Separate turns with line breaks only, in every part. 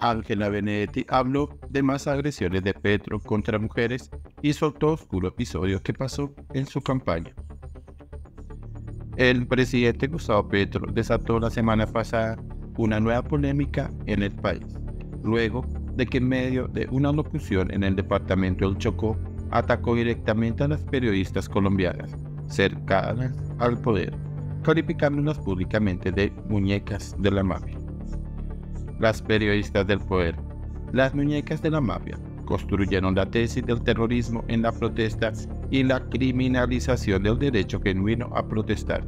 Ángela Benedetti habló de más agresiones de Petro contra mujeres y soltó oscuro episodio que pasó en su campaña. El presidente Gustavo Petro desató la semana pasada una nueva polémica en el país, luego de que en medio de una locución en el departamento del Chocó atacó directamente a las periodistas colombianas cercanas al poder, calificándolas públicamente de muñecas de la mafia las periodistas del poder. Las muñecas de la mafia construyeron la tesis del terrorismo en la protesta y la criminalización del derecho genuino a protestar,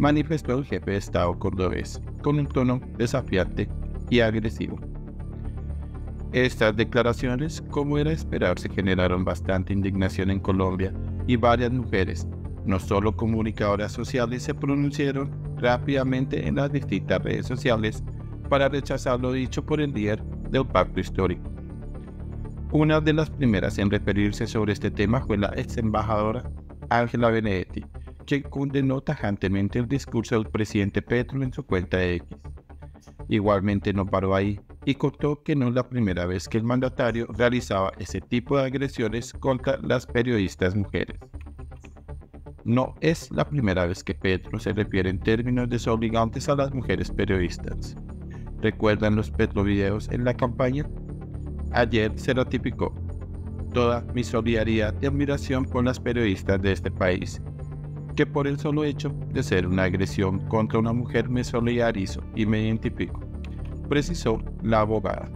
manifestó el jefe de Estado cordobés con un tono desafiante y agresivo. Estas declaraciones, como era esperarse, generaron bastante indignación en Colombia y varias mujeres, no solo comunicadoras sociales, se pronunciaron rápidamente en las distintas redes sociales para rechazar lo dicho por el líder del pacto histórico. Una de las primeras en referirse sobre este tema fue la ex embajadora Ángela Benedetti, quien condenó tajantemente el discurso del presidente Petro en su cuenta de X. Igualmente no paró ahí y contó que no es la primera vez que el mandatario realizaba ese tipo de agresiones contra las periodistas mujeres. No es la primera vez que Petro se refiere en términos desobligantes a las mujeres periodistas. ¿Recuerdan los petrovideos en la campaña? Ayer se ratificó toda mi solidaridad y admiración por las periodistas de este país, que por el solo hecho de ser una agresión contra una mujer me solidarizo y me identifico, precisó la abogada.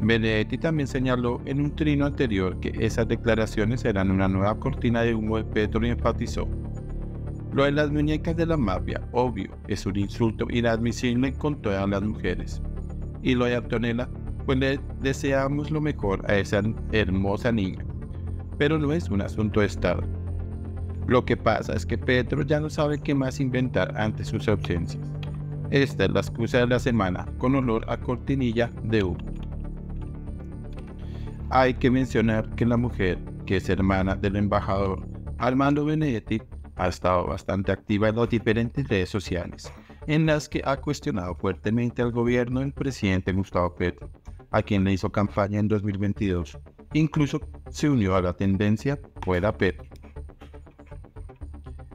Benedetti también señaló en un trino anterior que esas declaraciones eran una nueva cortina de humo de Petro y enfatizó lo de las muñecas de la mafia, obvio, es un insulto inadmisible con todas las mujeres. Y lo de Antonella, pues le deseamos lo mejor a esa hermosa niña. Pero no es un asunto de Estado. Lo que pasa es que Petro ya no sabe qué más inventar ante sus ausencias. Esta es la excusa de la semana, con olor a cortinilla de humo. Hay que mencionar que la mujer, que es hermana del embajador Armando Benedetti, ha estado bastante activa en las diferentes redes sociales, en las que ha cuestionado fuertemente al gobierno del presidente Gustavo Petro, a quien le hizo campaña en 2022. Incluso se unió a la tendencia fuera Petro.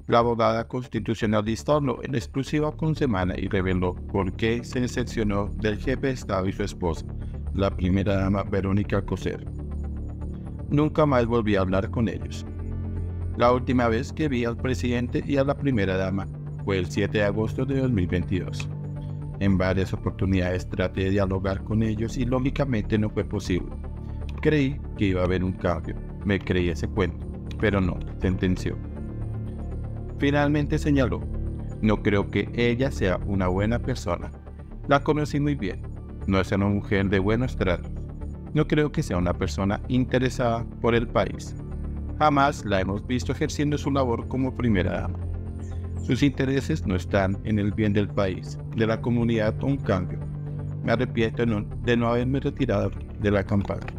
La abogada constitucionalista habló en exclusiva con Semana y reveló por qué se decepcionó del jefe de Estado y su esposa, la primera dama Verónica Coser. Nunca más volví a hablar con ellos. La última vez que vi al presidente y a la primera dama fue el 7 de agosto de 2022. En varias oportunidades traté de dialogar con ellos y lógicamente no fue posible. Creí que iba a haber un cambio, me creí ese cuento, pero no, sentenció. Finalmente señaló, no creo que ella sea una buena persona. La conocí muy bien, no es una mujer de buenos tratos. No creo que sea una persona interesada por el país. Jamás la hemos visto ejerciendo su labor como primera dama. Sus intereses no están en el bien del país, de la comunidad o un cambio. Me arrepiento de no haberme retirado de la campaña.